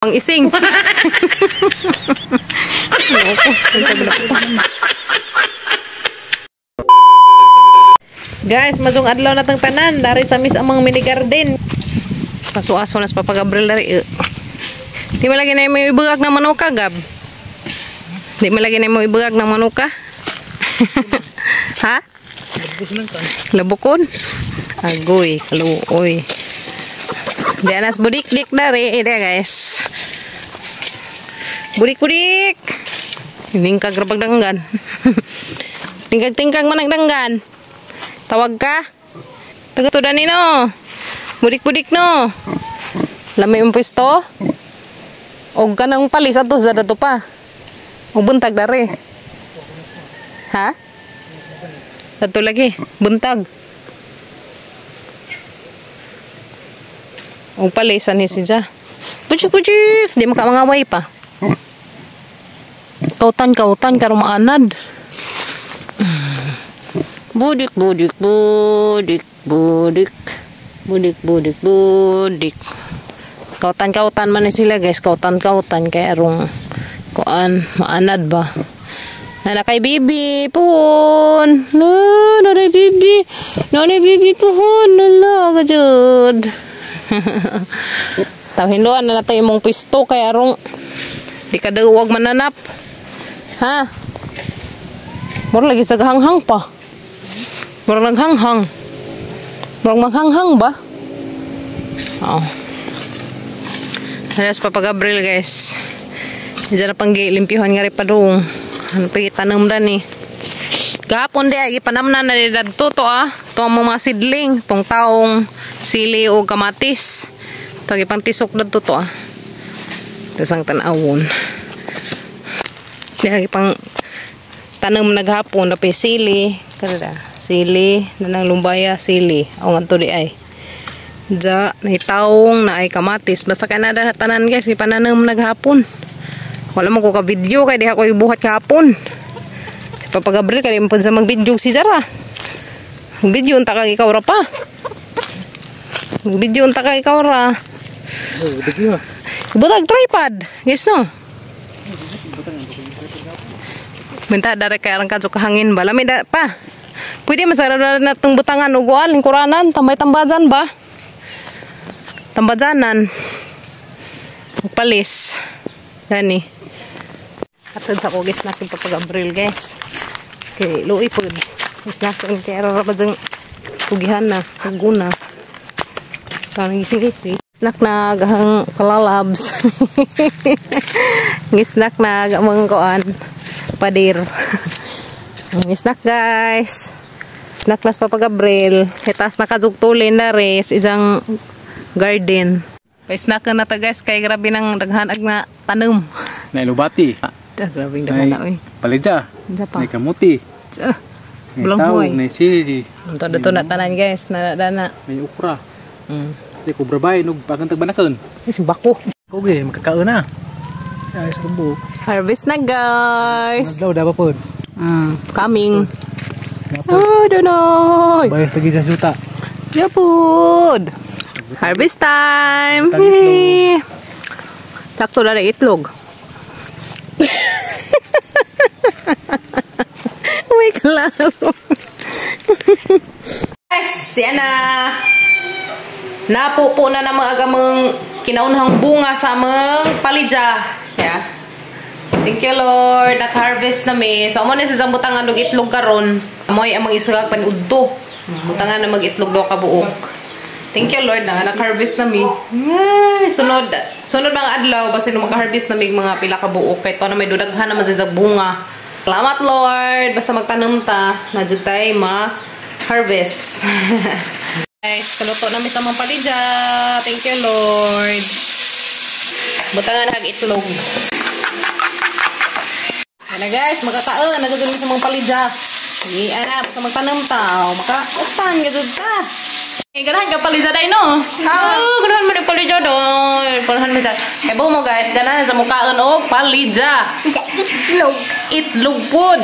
Ang ising. Guys, majong adlaw na tang tanan dari sa mis amang mini garden. Paso-aso nas papagabril dari. eh. Di mo lagi na mo ibugag ng manuka, Gab. Di mo lagi na mo ibugag ng manuka. ha? Labukon. Agoy, kaluoy. Di anas budik-dik dari. Ida guys. Budik-budik. Tingkag rabag danggan. Tingkag-tingkag managdanggan. Tawag ka. Taga to dani no. Budik-budik no. Lamay yung pwesto. Og ka nang palis ato sa dato pa. Og dari. Ha? Dato lagi. Buntag. Og palisan ni siya. Puchik puchik. Di makamangaway pa. Kautan kautan karo maanad. Budik budik budik budik budik budik budik. Kautan kautan man sila guys. Kautan kautan kay arong kuan maanad ba. Nana kay bibi pun. No, nana bibi. Nana bibi pohon. Nala kajud. Tawhindoan na natin imong pisto kay arong di ka daw huwag mananap. Ha? Mura lagi sa hanghang pa. Mura naghanghang. Mura maghanghang ba? Oo. Halas pa pag-abril guys. Isa na pang limpyuhan nga rin pa doon. Ano pa itanong na ni. Gapon di ay ipanamnan na dadto to ah. Ito ang mga sidling. Itong taong sili o kamatis. Ito ang ipang tisok dadto to ah. Ito ang tanawon. Di ang ipang tanong naghapon na sili. Kada sili. Nanang lumbaya sili. Ang nga to di ay. Ja, nahitawong na ay kamatis. Basta ka na da- tanan guys, ipananam naghapon. Wala mo ko ka video kay di ako ibuhat kahapon. Papa Gabriel kay mo sa mag-video si Zara. Video unta kag ikaw ra pa. Video unta kag ikaw ra. Butag tripod. Yes no. Minta dari kay arang kadto kahangin ba. Lami da pa. Pwede masara na itong butangan uguan, lingkuranan, tambay tambajan ba? Tambajanan. Palis. Gani. Atun sa kugis natin papag-abril guys. Okay, luwi po. Is natin kaya rarabad ang kugihan na, kaguna. Parang gising-gising. Snack na gahang kalalabs. Snack na gamang koan. Padir. Snack guys. Naklas pa pag Abril. Hitas nakadugtulin na res. Isang garden. Pa-snack na ta guys. Kay grabe nang daghanag na tanom. Nailubati. Lubati. Ah, grabe daghan na oy. Palija. Diyan pa. Nay kamuti. Ah, Nay Belum hoy. nay sili. Ito dito na tanan guys. Na na. Nay ukra. Mm. Nay kubra bay nog bagang tagbanakan. Si bako. Okay, makakaon na. Kubo. Harvest na guys. Daw daw po. Mm, coming. Oh, donoy. Bayas lagi sa juta. Yapod. Harvest time. Sakto na na itlog. Uy, kalaro. Guys, yan na. Napupo na na mga agamang kinaunhang bunga sa amang palidya. Yeah. Thank you Lord. Nag-harvest na mi. So amo na sa isang butangan ng itlog karon. Amoy amang isagag panudto. Butangan na mag-itlog do kabuok. Thank you Lord na nag-harvest na mi. Ay, sunod sunod mga adlaw basta nung mag-harvest na mi mga pila ka buok kay to na may dudaghan na sa bunga. Salamat Lord! Basta magtanong ta, nadyo tayo ma-harvest. Guys, kaluto namin sa mga palidya. Thank you Lord. Butangan hag itlog. Ano guys, magkakaan. Nadyo sa mga palidya. Sige, ano, basta magtanong ta. Maka-utan, gadyo ta. Eh, ganahan ka palidya day, no? Oo, ganahan mo na palidya doon. Ganahan mo dyan. Eh, mo guys, ganahan sa mukhaan o palidya. Itlog. Itlog food.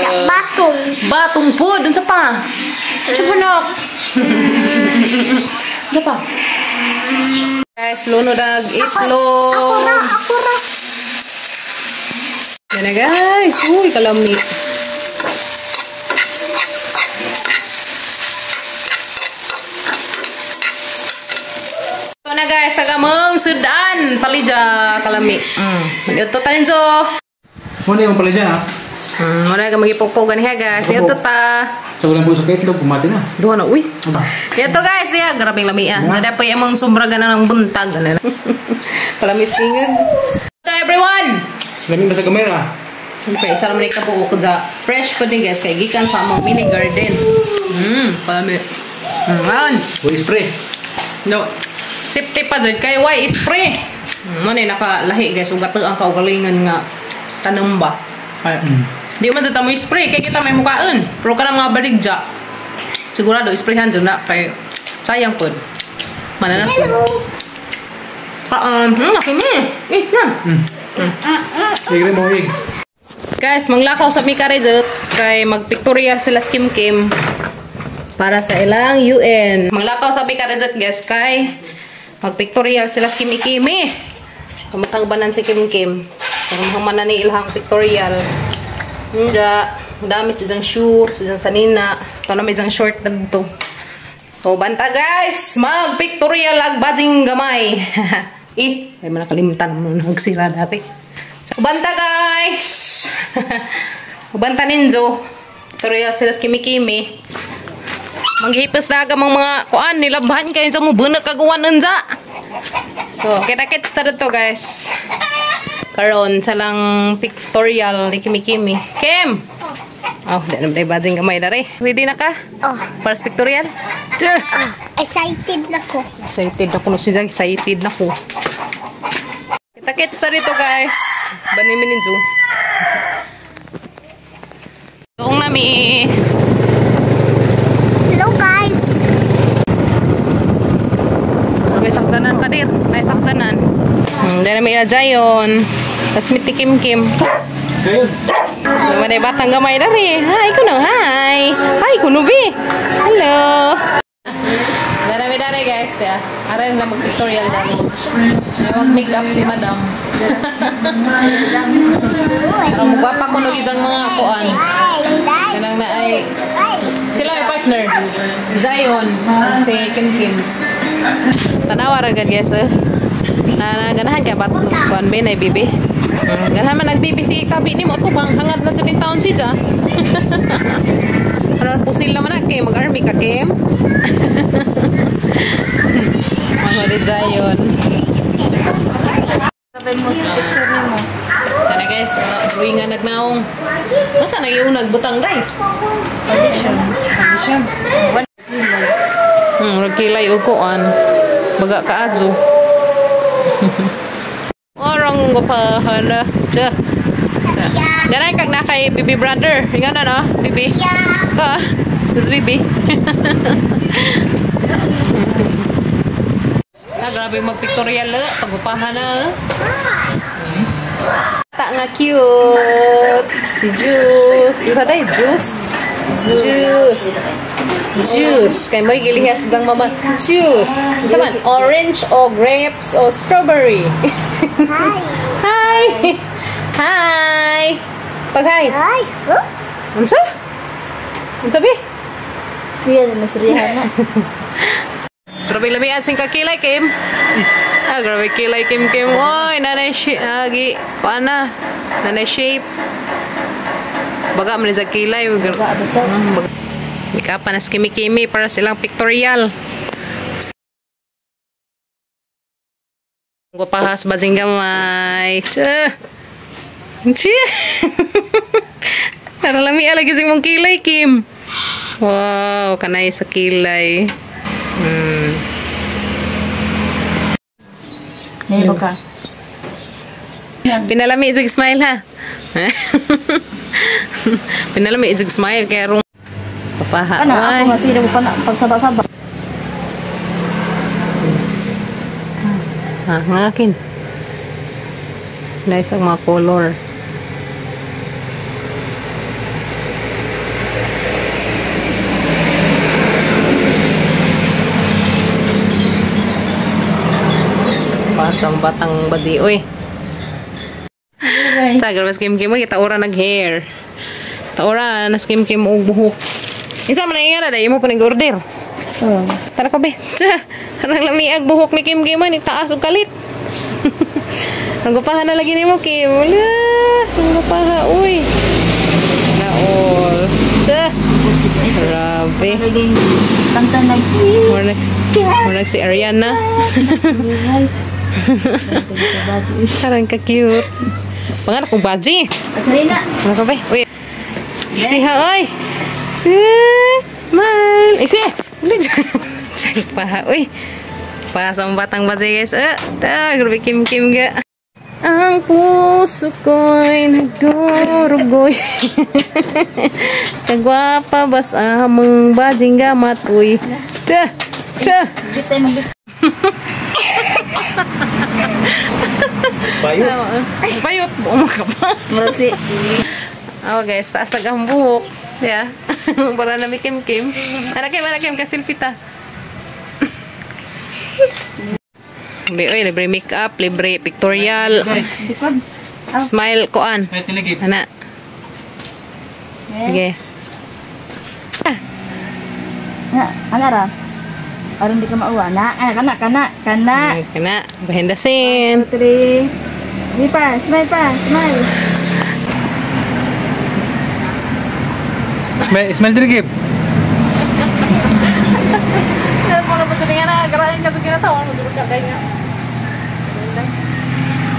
At batong. Batong food, dun sa pa. Sa pa, nak. Sa pa. Guys, lunod ang Ako ra, itlog. ako ra. Yan na guys. Uy, kalami. Ito na guys, agamang sudan. Palija, kalami. Mm. Ito tanin so. Muna yung pala dyan ha. Hmm, muna ka magipukpugan niya guys. Ito ta. Sa ulang puso ka itlog, kumati na. Duha na, uy. Aba. Ito guys, diya, grabing lami ah. Yeah. Nada pa yung mga sombra gana ng buntag. Na. Kalami tingin. So everyone! Lamig na sa kamera. Isa naman ikabuo ko dyan. Fresh din guys, kay gikan sa among mini garden. Mmm, kalami. Mm, man. Uy, spray. No. Safety pa dyan, kay why spray. Mm, man eh, nakalahi guys, ugat ang kaugalingan nga tanong ba. Ay, mm. Di man dyan mo spray, kay kita may mukaan. Pero ka na mga baligja. Sigurado, sprayhan dyan na, kay sayang po. Mana na po. Hello. Kaan, hmm, nakimi. Eh, na. Sige rin mo, Ig. Guys, manglakaw sa Mika Resort kay magpictorial sila sa Kim Kim para sa ilang UN. Manglakaw sa Mika Resort guys kay magpictorial sila sa Kimi Kimi. Kamusang banan si Kim Kim. Kamuhaman na ni ilang pictorial. Nga, dami si diyang shoes, si diyang sanina. Ito na may diyang short na dito. So, banta guys! Mag-pictorial ag bading gamay. eh, ay manakalimutan mo nagsira dati. So, banta guys! banta ninjo. Pictorial sila sa kimi-kimi. Manghipos na ka mga kuan, nilabhan kayo sa mo bunag kagawan nunja. So, kita-kits ta dito guys. Karon sa lang pictorial ni Kimi-Kimi. Kim! Oh, di naman tayo bading gamay na rin. Ready na ka? Oh, Para sa pictorial? Ah, excited na ko. Excited ako no siya. Excited na ko. Kita-kits na dito guys. Banimin ninyo. Doong nami. Hello guys. May dir. May saksanan. Hmm, dahil nami ila jayon. Tapos may tikim-kim. Naman ay batang gamay na rin. Hi, kuno. Hi. Hi, kuno, bi. Hello. Dami guys. Ya. Aray na mag-tutorial dami. May mag-makeup si madam. Ang mugwapa ko nung isang mga kuan. Kanang na ay sila may partner. Zion, si Kim Kim. Panawaragan guys eh. Na, na ganahan ka ba kuan be na bibi? Ganahan man nagbibi si kabi ni mo tubang hangad na sa din town si ja. Ano pusil naman na kay mag army ka kem. Mahori zayon. Sa picture ni mo. Sana guys, ah, uh, uwi nga nagnaong. Nasa na yung nagbutang day? Condition. Condition. Hmm, nagkilay o kuan. Baga ka azo. Orang ko pa hala. Cha. Ganay kag na kay Bibi brother. Ingan na no, Bibi. Yeah. Ito ah. This Bibi. na grabe mag-pictorial le. Pagupahan na. Tak nga cute. Si Juice. Isa tayo, Juice. Juice. Juice. Kay may gilihas sang mama. Juice. Isa man, orange o grapes o strawberry. Hi. Hi! Hi! Pag hi. Hi. Unsa? Unsa bi? Kuya na nasirihan na. Grabe lamian sing kakilay Kim. Ah, grabe kilay Kim Kim. Oy, nanay shi agi. Kuan na. Nanay shape. Baga man sa kilay. Baga bitaw. Baga. Mika pa nas kimi-kimi para silang pictorial. Ko pahas bazing gamay. Tsa. Tsa. Para lami lagi sing mong kilay Kim. Wow, kanay sa kilay. Hmm. Meron ka. Pinalami isig smile ha. Pinalami isig smile kaya papaha. Ano, ako nga sila mo pa na pagsaba-saba. Ha, nga akin. Nice ang mga color. sa batang baji. Uy, tagal mas kim kim mo kita ora nag hair. Ta ora nas kim kim og buhok. Isa man ang dahil mo pa nag-order. Oh. Tara ka be. Tsa, harang lamiag buhok ni Kim Kim ni taas og kalit. Ang gupahan na lagi ni mo Kim. Wala. Ang gupaha. Uy. Naol. Tsa. Grabe. Kanta na. Murag, murag si Ariana. Parang ka-cute. Pangarap kong baji. Sarina. Ano ka ba? Uy. Siksi ha, oy. Mal. Iksi. Ulit. Cakit pa ha. Uy. Pasang batang bazi guys. Eh, ta, grabe kim-kim ga. Ang puso ko'y nagdurugoy. Kagwapa bas amang bajing gamat. Uy. Tayo mag Bayo. Bayot. Buong ka pa. Murag si. Oh guys, taas ang buhok. Yeah. Para na may kim-kim. Ana kim, ana kim, ta. Libre, oy, libre makeup, libre pictorial, smile koan. Ana, Eh. sige. Na, ana ra. Aron di ka mauwa. Na, ah, kana, kana, kana. Kana, behind the scene. Two, three. Sige pa, smile pa, smile. Dulu ka kanya.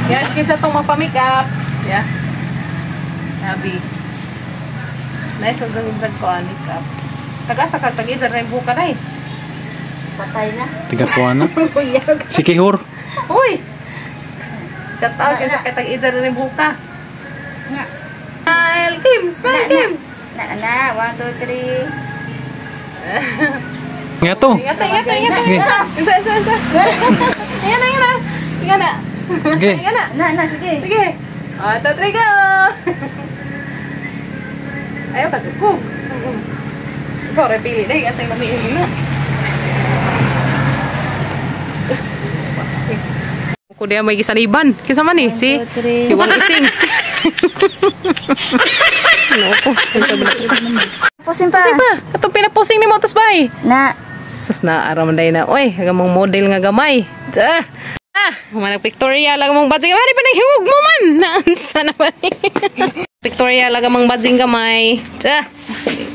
Ya, skin sa tong magpa-makeup. Ya. Nabi. Nice ang zag ko ang makeup. Taga sa kagtagi sa rin buka na eh. Patay na. Tigat ko na. Si Kihor. Uy! Shout out kay sa katag ija na buka. Nga. Smile, Kim! Smile, Kim! Na, na, one, two, three. Nga to. Ingat, ingat, ingat, Okay. ingat. Isa, isa, isa. Ayan na, ayan na. Ayan na. Okay. Ayan na. Na, na, sige. Sige. Ah, two, three, go! Ayaw ka, tsukog. Ikaw, repili mo na. Dia may gisaniban. Kisa man eh, si si Wang Ising. Ano ko? Pusin pa. Kasi pa, katong pinaposing ni mo bay. Na, Sus na aram day na. Oy, hagamong model nga gamay. Ah, ah manag pictorial lang mong badjing gamay nang hingog mo man. Naansa na ba ni? pictorial lang mong badjing gamay. Ah,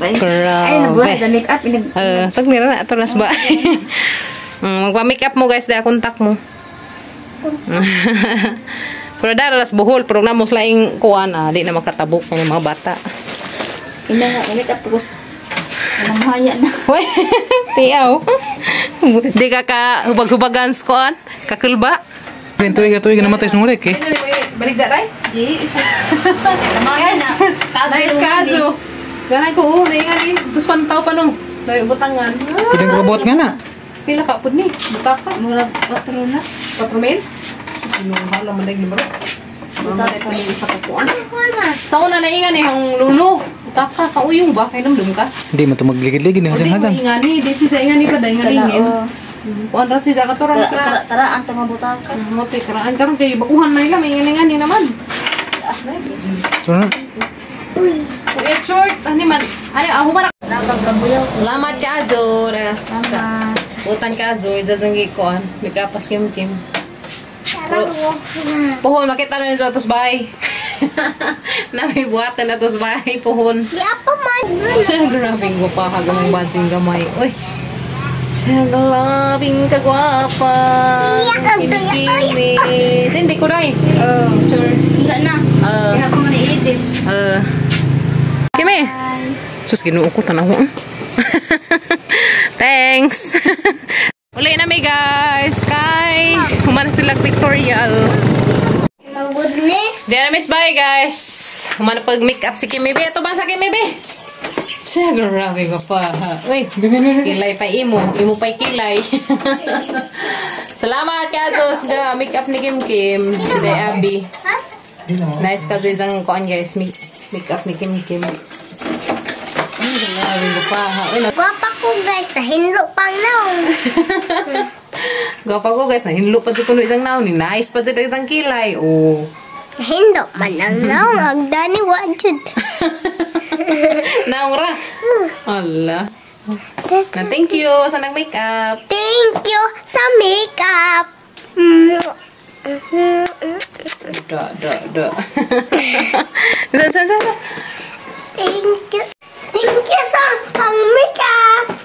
Grabe. Ay, nabuhay. The make-up. Inig... uh, sagni ra na ato nas ba. mm, magpa-make up mo guys, da kontak mo. Pero daralas buhol, pero namos laing kuan ah, di na makatabok ng mga bata. Ina nga, make-up. Tapos, namahaya na. Uy, tiyaw. Di ka ka hubag-hubagan sa kuan, kakulba. Tuwi ka tuwi namatay sa ngurek eh. Balik dyan, ay? Di. Na. Nice ka, Azu. Ganay ko, oh, naingan eh. Dos pantaw pa no. Layo butangan. Pwede ka kabot nga na. Pila ka po ni. Buta ka. Murag, patro na. Patro mil? Sinuha lang man dahil libro. Mama na pa ni isa ko po. Sa una naingan eh, ang lulo. Buta ka, kauyong ba? Kaya namdum ka. Hindi mo ito magligid-ligid. O di mo Hadang-hadang. ingan eh. Di si sa ingan eh pa dahil nga Kala, lingin. oh. Kuan ra si Jaka Torang ka. tara, ang tamabuta ka. Mo te karaan karon kay bakuhan na ila may ingan ni naman. Ah, nice. So na. Uy, short. Ani man. Ay, ako man. Salamat ka, Azor. Tama. Utan ka, Azor. Jajanggi ko. an. May kapas kim kim. Puhon, makita na nito atos bahay. na may buhatan na atos bahay, puhon. Di apa man. Siya, grabing gupa ka gamang bansing gamay. Uy. Siya, grabing kagwapa. Kinikilis. Hindi ko rin. Oh, sure. Sunsa na. Uh, Kaya ako nga na-edit. uh, Kimi. Sus, ginuo ko tanaw. Thanks. Uli na may guys. Kay, humana sila pictorial. Diyan na miss bye guys. Humana pag make up si Kimi B. Ito ba sa Kimi B? Siya, grabe ka pa. Uy, kilay pa imo. Imo pa kilay. Salamat ka, Diyos. Ga, make up ni Kim Kim. Si Abby. Nice ka, Diyos. Ang kuan guys. Make, make up ni Kim Kim. Ay, grabe ka pa. Uy, na- Guwapa ko guys, nahinlo pang naong. Gapa ko guys, nahinlo pa sa kuno isang naon ni. Nice pa sa isang kilay. Oh. Hindo man ang naong agdani wajud. Naura. Allah. Na thank you sa nag-makeup. Thank you sa makeup. Mm. Da, da, da. San, san, san. Thank Tem que ser a micar.